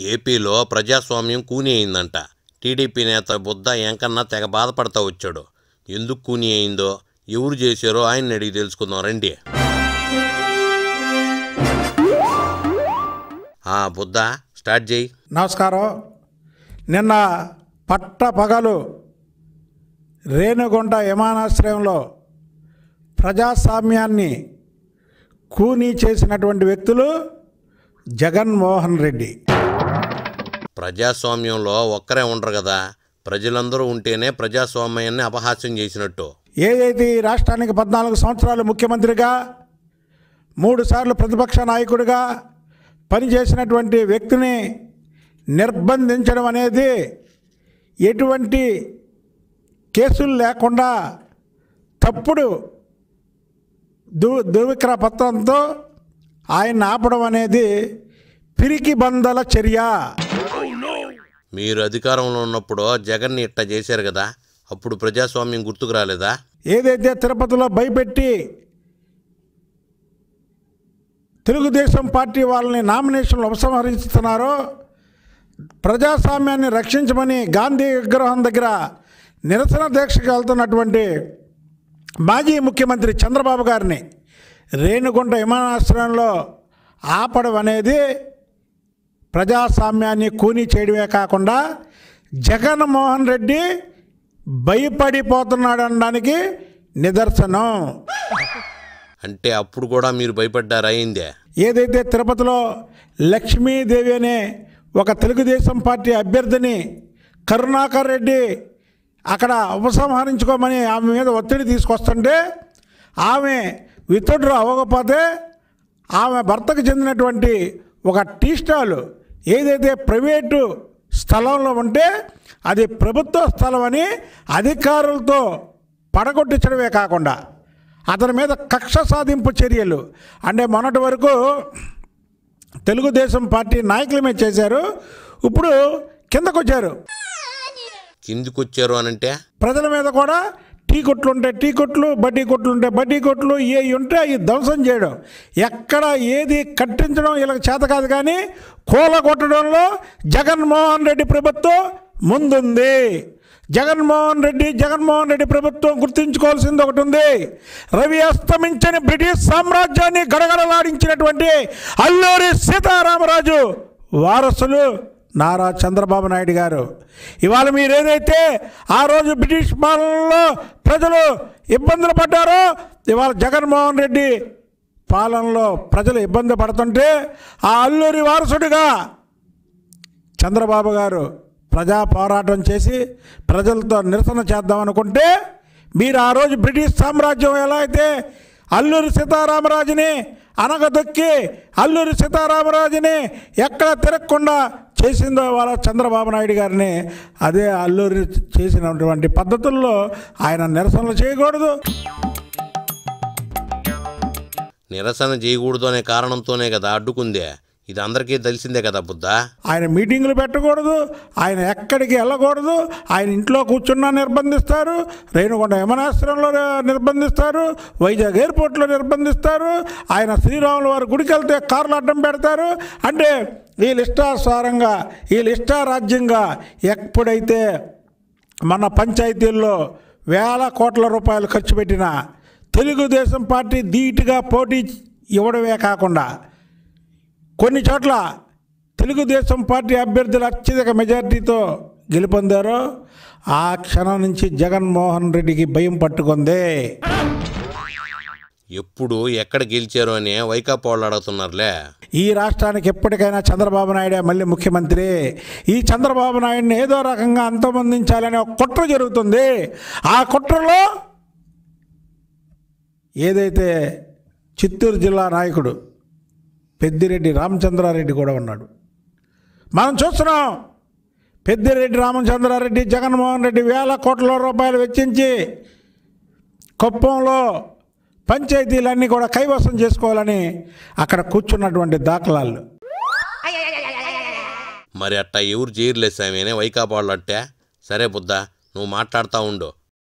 ఏపీలో ప్రజాస్వామ్యం కూని అయిందంట. టీడీపీ నేత బుద్ధ ఎంకన్నా తెగ బాధపడతా వచ్చాడు. ఎందుకు కూని అయిందో ఎవరు చేశారో ఆయన అడిగి తెలుసుకుందాం రండి. ఆ బుద్ధ స్టార్ట్ చేయి. నమస్కారం. నిన్న పట్ట పగలు రేణుగుంట విమానాశ్రయంలో ప్రజాస్వామ్యాన్ని కూనీ చేసినటువంటి వ్యక్తులు జగన్మోహన్ రెడ్డి. ప్రజాస్వామ్యంలో ఒక్కరే ఉండరు కదా. ప్రజలందరూ ఉంటేనే ప్రజాస్వామ్యాన్ని అపహాస్యం చేసినట్టు. ఏదైతే ఈ రాష్ట్రానికి పద్నాలుగు సంవత్సరాలు ముఖ్యమంత్రిగా మూడుసార్లు ప్రతిపక్ష నాయకుడిగా పనిచేసినటువంటి వ్యక్తిని నిర్బంధించడం అనేది ఎటువంటి కేసులు లేకుండా తప్పుడు దు దుర్విక్ర పత్రంతో ఆయన ఆపడం అనేది పిరికి బందల చర్య. మీరు అధికారంలో ఉన్నప్పుడు జగన్ని ఇట్ట చేశారు కదా అప్పుడు ప్రజాస్వామ్యం గుర్తుకు రాలేదా? ఏదైతే తిరుపతిలో భయపెట్టి తెలుగుదేశం పార్టీ వాళ్ళని నామినేషన్లు ఉపసంహరిస్తున్నారో ప్రజాస్వామ్యాన్ని రక్షించమని గాంధీ విగ్రహం దగ్గర నిరసన దీక్షకు వెళ్తున్నటువంటి మాజీ ముఖ్యమంత్రి చంద్రబాబు గారిని రేణుగుంట విమానాశ్రయంలో ఆపడం అనేది ప్రజాస్వామ్యాన్ని కూనీ చేయడమే కాకుండా జగన్మోహన్ రెడ్డి భయపడిపోతున్నాడు అనడానికి నిదర్శనం. అంటే అప్పుడు కూడా మీరు భయపడ్డారు అయిందే? ఏదైతే తిరుపతిలో లక్ష్మీదేవి అనే ఒక తెలుగుదేశం పార్టీ అభ్యర్థిని కరుణాకర్ రెడ్డి అక్కడ ఉపసంహరించుకోమని ఆమె మీద ఒత్తిడి తీసుకొస్తుంటే ఆమె విత్డ్రా అవ్వకపోతే ఆమె భర్తకు చెందినటువంటి ఒక టీ స్టాల్ ఏదైతే ప్రైవేటు స్థలంలో ఉంటే అది ప్రభుత్వ స్థలం అని అధికారులతో పడగొట్టించడమే కాకుండా అతని మీద కక్ష సాధింపు చర్యలు. అంటే మొన్నటి వరకు తెలుగుదేశం పార్టీ నాయకుల మీద చేశారు. ఇప్పుడు కిందకు వచ్చారు కిందికొచ్చారు అనంటే? ప్రజల మీద కూడా టీ కొట్లు ఉంటే టీ కొట్లు బడ్డీ కొట్లు ఉంటే బడ్డీ కొట్లు ఏ ఉంటే అవి ధ్వంసం చేయడం. ఎక్కడ ఏది కట్టించడం వీళ్ళకి చేత కాదు కానీ కూల కొట్టడంలో జగన్మోహన్ రెడ్డి ప్రభుత్వం ముందుంది. జగన్మోహన్ రెడ్డి జగన్మోహన్ రెడ్డి ప్రభుత్వం గుర్తుంచుకోవాల్సింది ఒకటి ఉంది. రవి అస్తమించని బ్రిటిష్ సామ్రాజ్యాన్ని గడగడలాడించినటువంటి అల్లూరి సీతారామరాజు వారసులు నారా చంద్రబాబు నాయుడు గారు. ఇవాళ మీరేదైతే ఆ రోజు బ్రిటిష్ పాలనలో ప్రజలు ఇబ్బందులు పడ్డారో ఇవాళ జగన్మోహన్ రెడ్డి పాలనలో ప్రజలు ఇబ్బంది పడుతుంటే ఆ అల్లూరి వారసుడిగా చంద్రబాబు గారు ప్రజా పోరాటం చేసి ప్రజలతో నిరసన చేద్దామనుకుంటే మీరు ఆ రోజు బ్రిటిష్ సామ్రాజ్యం ఎలా అయితే అల్లూరి సీతారామరాజుని అనగదొక్కి అల్లూరి సీతారామరాజుని ఎక్కడ తిరగకుండా చేసిందో వాళ్ళ చంద్రబాబు నాయుడు గారిని అదే అల్లూరి చేసినటువంటి పద్ధతుల్లో ఆయన నిరసనలు చేయకూడదు. నిరసన చేయకూడదు అనే కారణంతోనే కదా అడ్డుకుందే. ఇది అందరికీ తెలిసిందే కదా బుద్ధ? ఆయన మీటింగులు పెట్టకూడదు ఆయన ఎక్కడికి వెళ్ళకూడదు ఆయన ఇంట్లో కూర్చున్నా నిర్బంధిస్తారు రేణుకొండ యమనాశ్రంలో నిర్బంధిస్తారు వైజాగ్ ఎయిర్పోర్ట్లో నిర్బంధిస్తారు ఆయన శ్రీరాముల వారి గుడికి వెళ్తే కార్లు అడ్డం పెడతారు. అంటే వీళ్ళిష్టాసారంగా ఇష్టానుసారంగా ఇష్టారాజ్యంగా ఎప్పుడైతే మన పంచాయతీల్లో వేల కోట్ల రూపాయలు ఖర్చు పెట్టిన తెలుగుదేశం పార్టీ ధీటుగా పోటీ ఇవ్వడమే కాకుండా కొన్ని చోట్ల తెలుగుదేశం పార్టీ అభ్యర్థులు అత్యధిక మెజార్టీతో గెలుపొందారో. ఆ క్షణం నుంచి జగన్మోహన్ రెడ్డికి భయం పట్టుకుంది. ఎప్పుడు ఎక్కడ గెలిచారు అని వైకాపా వాళ్ళు అడుగుతున్నారులే. ఈ రాష్ట్రానికి ఎప్పటికైనా చంద్రబాబు నాయుడే మళ్ళీ ముఖ్యమంత్రి. ఈ చంద్రబాబు నాయుడిని ఏదో రకంగా అంతమొందించాలనే ఒక కుట్ర జరుగుతుంది. ఆ కుట్రలో ఏదైతే చిత్తూరు జిల్లా నాయకుడు పెద్దిరెడ్డి రామచంద్రారెడ్డి కూడా ఉన్నాడు. మనం చూస్తున్నాం పెద్దిరెడ్డి రామచంద్రారెడ్డి జగన్మోహన్ రెడ్డి వేల కోట్ల రూపాయలు వెచ్చించి కుప్పంలో పంచాయతీలన్నీ కూడా కైవసం చేసుకోవాలని అక్కడ కూర్చున్నటువంటి దాఖలాలు. మరి అట్టా ఎవరు చేయర్లేదు సామి వైకాపాళ్ళు అంటే సరే బుద్ధ నువ్వు మాట్లాడుతూ ఉండు.